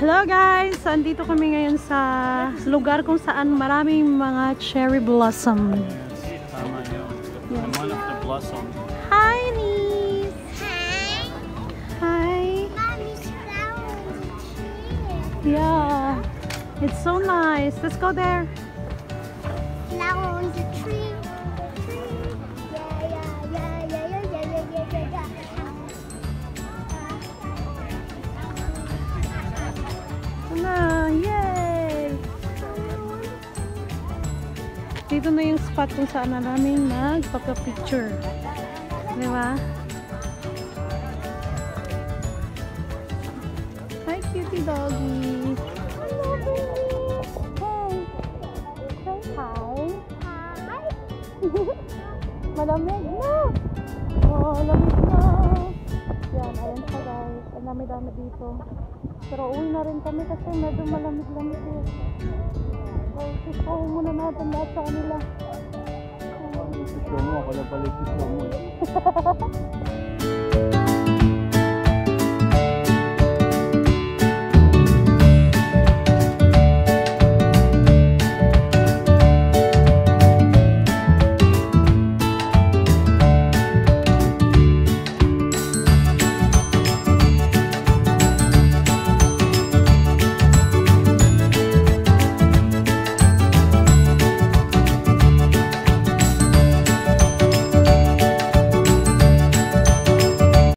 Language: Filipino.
Hello guys! So, andito kami ngayon sa lugar kung saan maraming mga cherry blossom. Tama yun. I'm one of the blossom. Hi, niece! Hi, Hi! mommy's flower on the tree. Yeah! It's so nice. Let's go there. Flower on the tree. Tree. Dito na yung spot kung saan namin nagpapapicture. Di ba? Hi, cutie doggy! Hello! Hey! Say hi! Hi. Malamig na! Oh, lamig na! Yan, ayan siya guys. Ang dami-dami dito. Pero uwi na rin kami kasi medyo malamig-lamig eh. natin lahat sa kanila. Hindi ko sure.